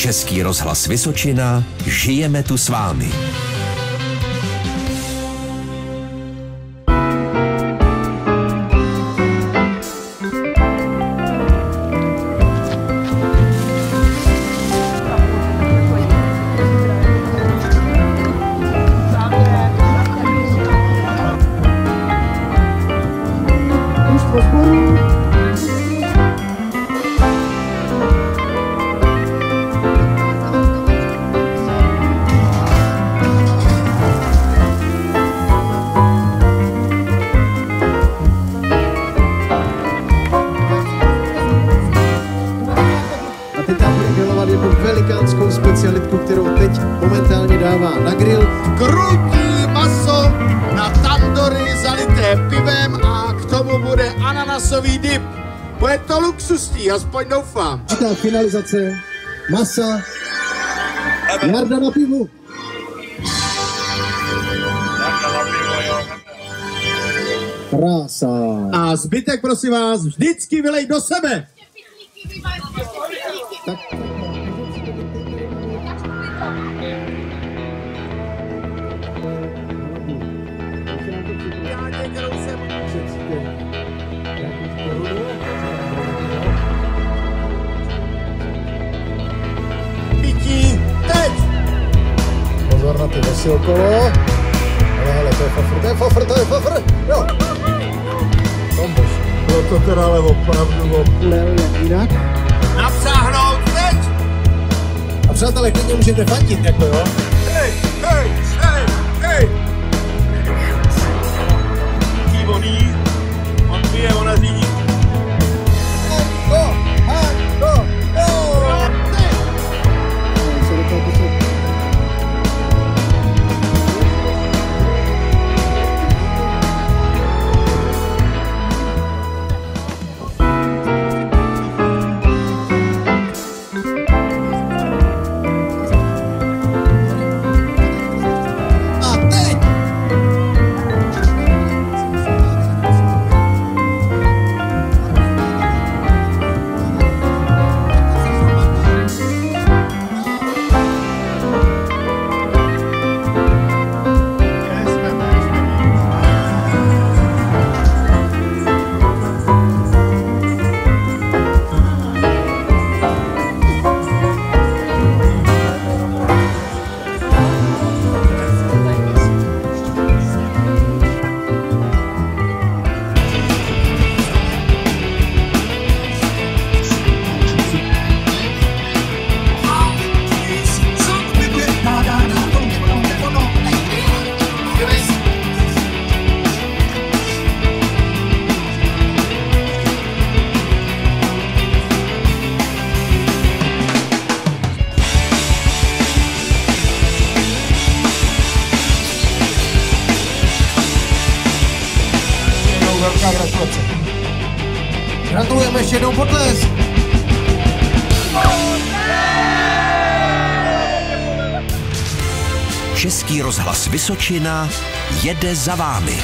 Český rozhlas Vysočina, žijeme tu s vámi. Ananasový dip. Bude to luxusní, aspoň doufám. Čítá finalizace masa. Jarda na pivu. Krása. A zbytek, prosím vás, vždycky vylej do sebe. Tak, Ty vesy okolo. Ale, ale, to je fafr, to je fafr, to je fafr. Jo. Bylo to teda ale opravdu jak jinak. napsáhnout teď. A přátelé, klidně můžete fandit, jako jo. Hej, hej, hej, hej. Velká gratulace. Gratulujeme ještě jednou potlesk. Český rozhlas Vysočina jede za vámi.